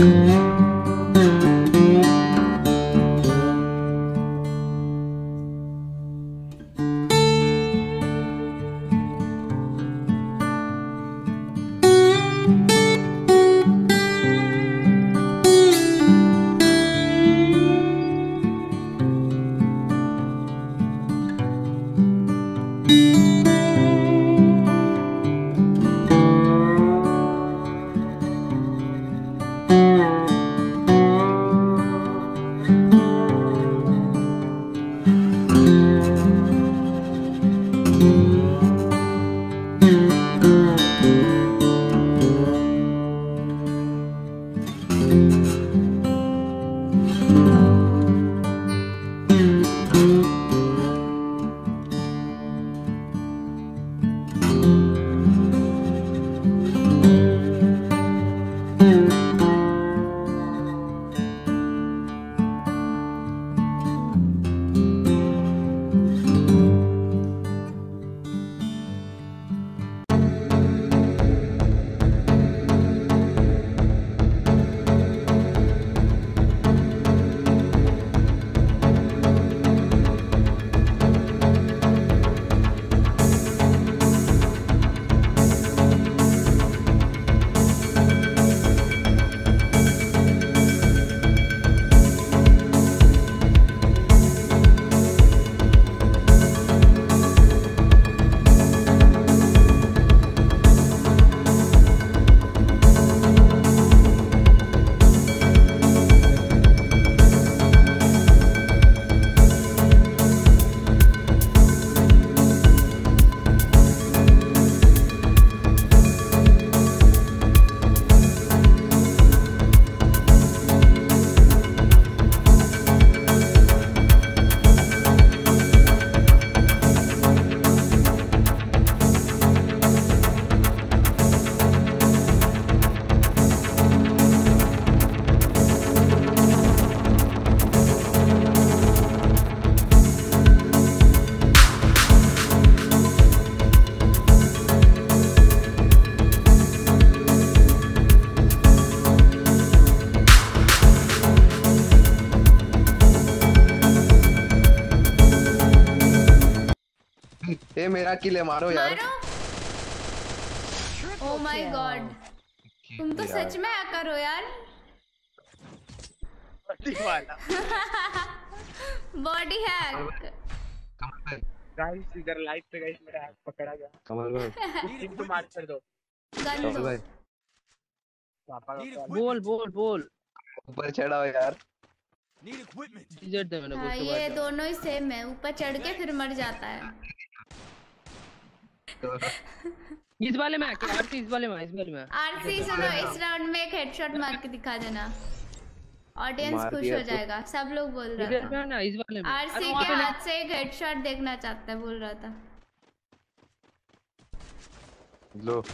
ये मेरा किल है मारो यार। ओ माय गॉड तुम तो सच में आकर हो यार। बॉडी हैक गाइस इधर लाइट पे गाइस मेरा हैक पकड़ा गया। कमल भाई। टीम को मार कर दो। गन दो। भाई। पापा बोल बोल बोल। ऊपर चढ़ाओ यार। दे मैंने हाँ ये दोनों ही सेम है। ऊपर चढ़ के फिर मर जाता है। इस वाले में आके आरसी इस वाले में इस वाले में आरसी सुनो इस राउंड में एक हेडशॉट मार के दिखा देना। ऑडियंस खुश हो तो- जाएगा। सब लोग बोल इधर थे। आना इस वाले में। आरसी के हाथ से एक हेडशॉट देखना चाहता है बोल रहा था। लो।